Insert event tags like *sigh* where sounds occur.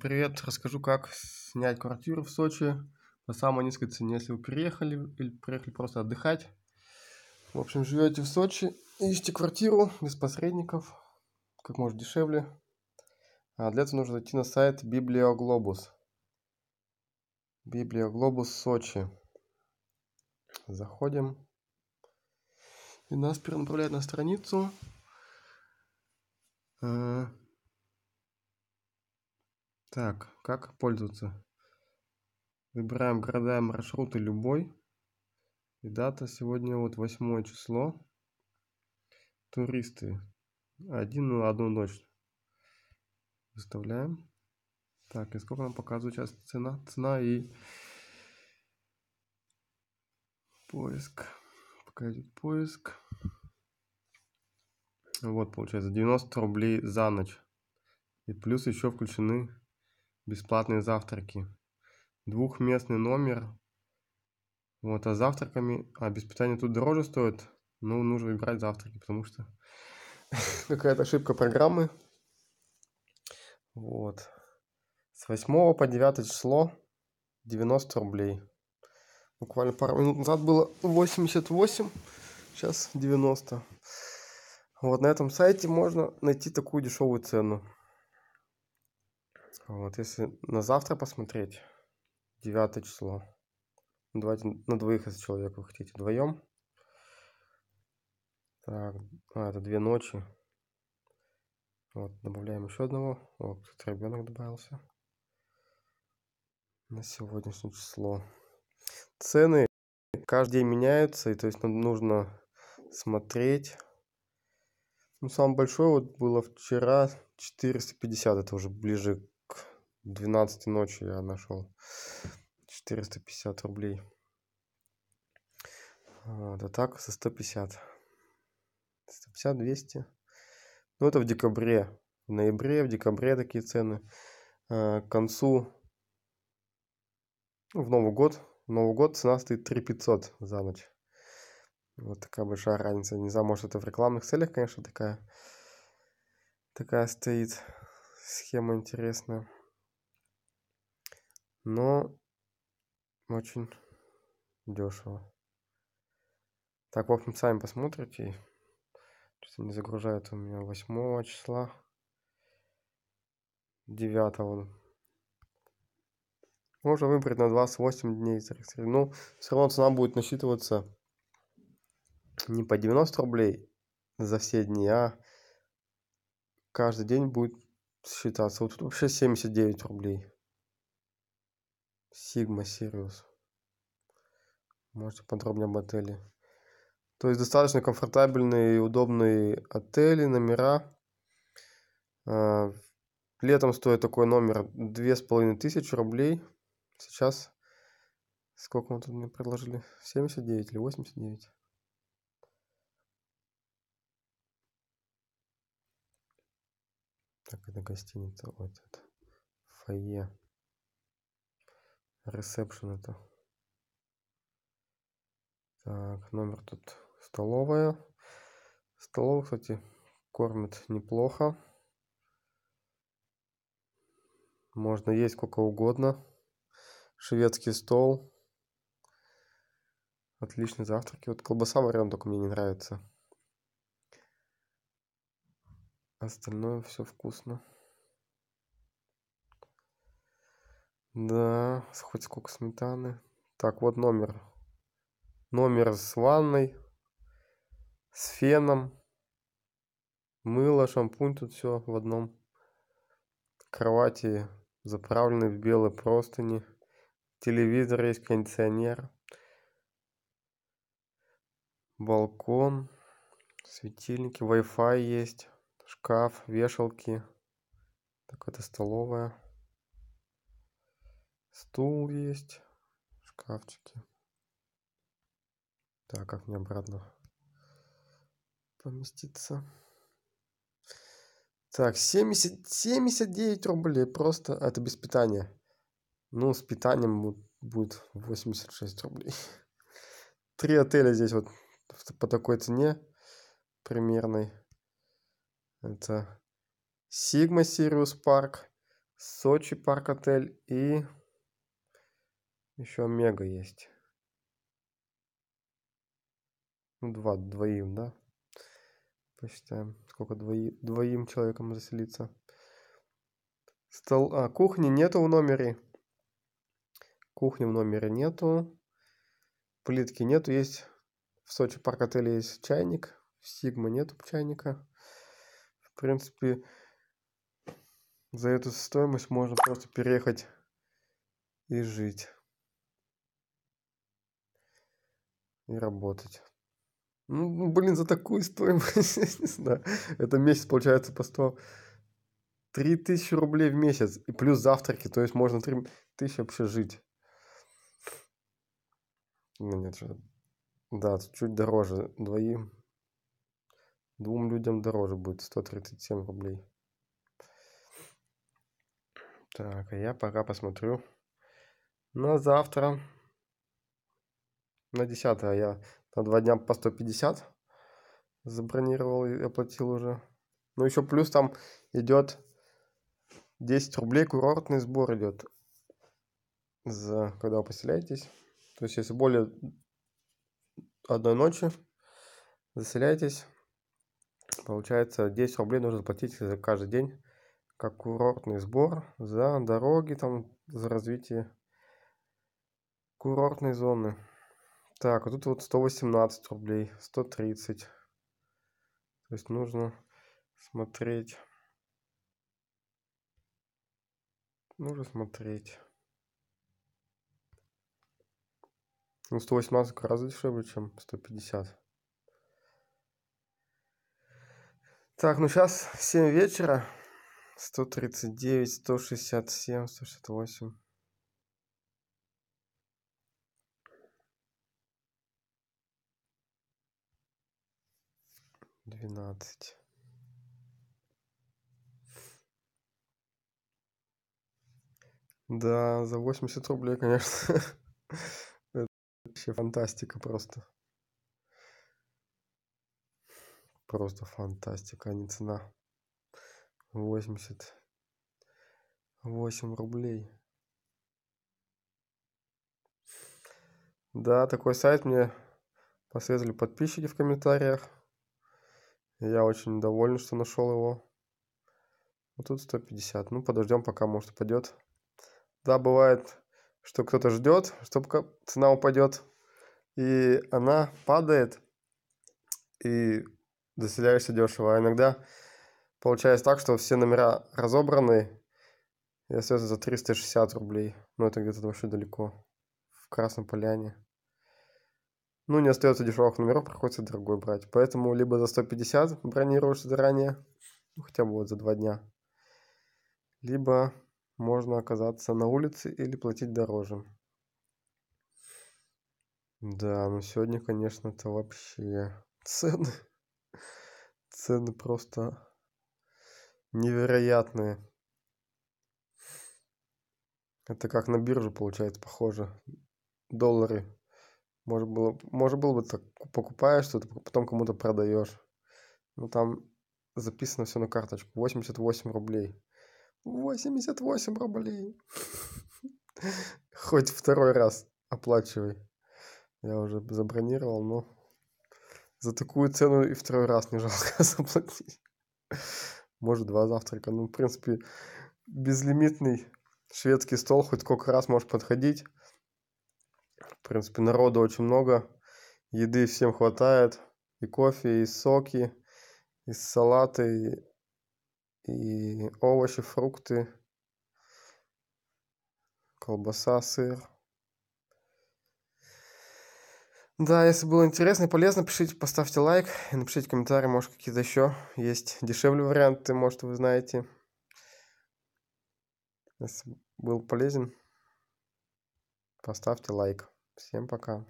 Привет! Расскажу, как снять квартиру в Сочи по самой низкой цене, если вы приехали или приехали просто отдыхать. В общем, живете в Сочи, ищите квартиру без посредников, как можно дешевле. А для этого нужно зайти на сайт Библиоглобус. Библиоглобус Сочи. Заходим. И нас перенаправляет на страницу. Так, как пользоваться? Выбираем города маршруты любой. И дата сегодня вот восьмое число. Туристы. Один на одну ночь. Выставляем. Так, и сколько нам показывает сейчас цена? Цена и поиск. Пока идет поиск. Вот, получается, 90 рублей за ночь. И плюс еще включены бесплатные завтраки. Двухместный номер. Вот, а завтраками, а без питания тут дороже стоит. Ну, нужно выбирать завтраки, потому что *laughs* какая-то ошибка программы. Вот. С 8 по 9 число 90 рублей. Буквально пару минут назад было 88, сейчас 90. Вот на этом сайте можно найти такую дешевую цену. Вот, если на завтра посмотреть, 9 число. Давайте на двоих, если человек вы хотите, вдвоем. Так, а, это две ночи. Вот, добавляем еще одного. О, тут ребенок добавился. На сегодняшнее число. Цены каждый день меняются, и то есть нужно смотреть. Ну, самый большой вот было вчера 450, это уже ближе 12 ночи я нашел 450 рублей. Да так, за 150. 150, 200. Ну, это в декабре. В ноябре, в декабре такие цены. А, к концу, в Новый год, в Новый год цена стоит 3500 за ночь. Вот такая большая разница. Не знаю, может это в рекламных целях, конечно, такая, такая стоит схема интересная но очень дешево. Так, в общем, сами посмотрите. Что-то не загружает у меня 8 числа. 9 можно выбрать на 28 дней Ну, все равно цена будет насчитываться не по 90 рублей за все дни, а каждый день будет считаться. Вот тут вообще 79 рублей. Sigma Sirius. Можете подробнее об отеле. То есть достаточно комфортабельные и удобные отели, номера. А, летом стоит такой номер две с половиной тысячи рублей. Сейчас сколько мы тут мне предложили? 79 или 89? Так, это гостиница. Вот это. Фойе ресепшн это так номер тут столовая. Столовая кстати кормят неплохо. Можно есть сколько угодно. Шведский стол. Отличные завтраки. Вот колбаса вареная только мне не нравится. Остальное все вкусно Да, хоть сколько сметаны. Так, вот номер. Номер с ванной, с феном, мыло, шампунь, тут все в одном. Кровати заправлены в белые простыни. Телевизор есть, кондиционер. Балкон, светильники, Wi-Fi есть, шкаф, вешалки. Так, это столовая. Стул есть, шкафчики. Так, как мне обратно поместиться? Так, 70, 79 рублей просто. Это без питания. Ну, с питанием будет 86 рублей. *laughs* Три отеля здесь вот по такой цене примерной. Это Sigma Sirius Park, Сочи парк отель и еще Мега есть. Ну, два, двоим, да? Посчитаем, сколько двои, двоим человеком заселиться. Стол, а, кухни нету в номере. Кухни в номере нету. Плитки нету. Есть в Сочи парк отеле есть чайник. В Сигма нету чайника. В принципе, за эту стоимость можно просто переехать и жить. И работать. Ну, блин, за такую стоимость, *laughs* не знаю. Это месяц получается по 100... 3000 рублей в месяц. И плюс завтраки. То есть можно 3000 вообще жить. Ну, нет, Да, чуть дороже. Двоим. Двум людям дороже будет. 137 рублей. Так, а я пока посмотрю на завтра. На 10 я на два дня по 150 забронировал и оплатил уже. Ну, еще плюс там идет 10 рублей курортный сбор идет. За, когда вы поселяетесь. То есть, если более одной ночи заселяетесь, получается 10 рублей нужно заплатить за каждый день как курортный сбор за дороги там за развитие курортной зоны так, вот тут вот 118 рублей, 130. То есть нужно смотреть. Нужно смотреть. Ну, 118 гораздо дешевле, чем 150. Так, ну сейчас 7 вечера. 139, 167, 168. Двенадцать. Да за восемьдесят рублей конечно. *laughs* Это вообще фантастика просто. Просто фантастика а не цена. Восемьдесят восемь рублей. Да такой сайт мне посоветовали подписчики в комментариях я очень доволен, что нашел его. Вот тут 150. Ну, подождем, пока, может, упадет. Да, бывает, что кто-то ждет, чтобы цена упадет. И она падает. И заселяешься дешево. А иногда получается так, что все номера разобраны. И остается за 360 рублей. Ну, это где-то вообще далеко. В Красной Поляне ну, не остается дешевых номеров, приходится дорогой брать. Поэтому либо за 150 бронируешь заранее, ну, хотя бы вот за два дня, либо можно оказаться на улице или платить дороже. Да, ну сегодня, конечно, это вообще цены. *laughs* Цены просто невероятные. Это как на бирже получается похоже. Доллары может было, может было бы так, покупаешь что-то, потом кому-то продаешь. Ну там записано все на карточку. 88 рублей. 88 рублей. *laughs* Хоть второй раз оплачивай. Я уже забронировал, но за такую цену и второй раз не *laughs* жалко заплатить. Может, два завтрака. Ну, в принципе, безлимитный шведский стол хоть сколько раз можешь подходить. В принципе, народу очень много. Еды всем хватает. И кофе, и соки, и салаты, и овощи, фрукты, колбаса, сыр. Да, если было интересно и полезно, пишите, поставьте лайк и напишите комментарии, может какие-то еще есть дешевле варианты, может вы знаете. Если был полезен, поставьте лайк. Всем пока.